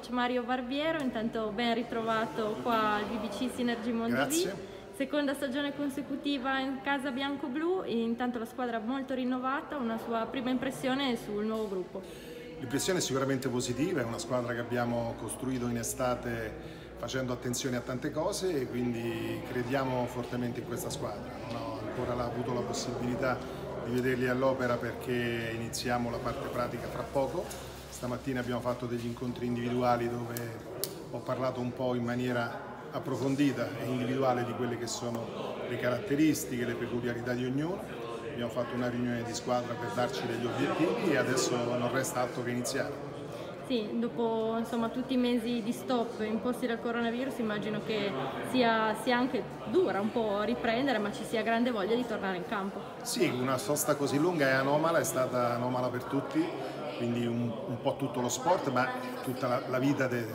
coach Mario Barbiero, intanto ben ritrovato qua al BBC Synergy Mondovì. Grazie. Seconda stagione consecutiva in casa bianco-blu, intanto la squadra molto rinnovata, una sua prima impressione sul nuovo gruppo. L'impressione è sicuramente positiva, è una squadra che abbiamo costruito in estate facendo attenzione a tante cose e quindi crediamo fortemente in questa squadra. Non ho ancora avuto la possibilità di vederli all'opera perché iniziamo la parte pratica fra poco. Stamattina abbiamo fatto degli incontri individuali dove ho parlato un po' in maniera approfondita e individuale di quelle che sono le caratteristiche, le peculiarità di ognuno. Abbiamo fatto una riunione di squadra per darci degli obiettivi e adesso non resta altro che iniziare. Sì, dopo insomma, tutti i mesi di stop imposti dal coronavirus immagino che sia, sia, anche dura un po' riprendere ma ci sia grande voglia di tornare in campo. Sì, una sosta così lunga è anomala, è stata anomala per tutti, quindi un, un po' tutto lo sport ma tutta la, la vita de,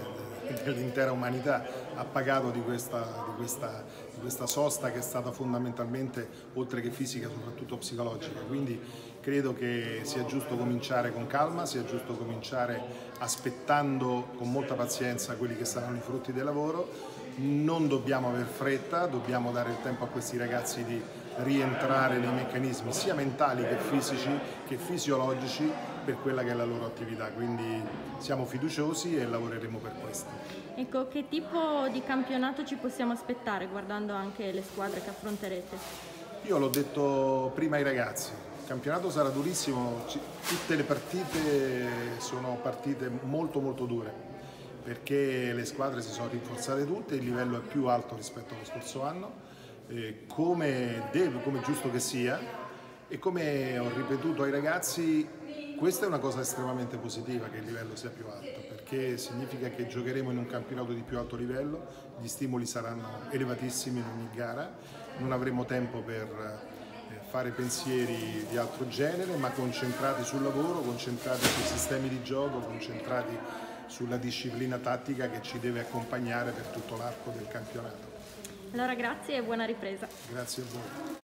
dell'intera umanità ha pagato di questa, di, questa, di questa, sosta che è stata fondamentalmente, oltre che fisica, soprattutto psicologica. Quindi credo che sia giusto cominciare con calma, sia giusto cominciare aspettando con molta pazienza quelli che saranno i frutti del lavoro. Non dobbiamo aver fretta, dobbiamo dare il tempo a questi ragazzi di rientrare nei meccanismi sia mentali che fisici che fisiologici per quella che è la loro attività, quindi siamo fiduciosi e lavoreremo per questo. Ecco, che tipo di campionato ci possiamo aspettare guardando anche le squadre che affronterete? Io l'ho detto prima ai ragazzi, il campionato sarà durissimo, tutte le partite sono partite molto molto dure perché le squadre si sono rinforzate tutte, il livello è più alto rispetto allo scorso anno, eh, come, deve, come giusto che sia. E come ho ripetuto ai ragazzi questa è una cosa estremamente positiva che il livello sia più alto perché significa che giocheremo in un campionato di più alto livello, gli stimoli saranno elevatissimi in ogni gara, non avremo tempo per eh, fare pensieri di altro genere ma concentrati sul lavoro, concentrati sui sistemi di gioco, concentrati sulla disciplina tattica che ci deve accompagnare per tutto l'arco del campionato. Allora grazie e buona ripresa. Grazie a voi.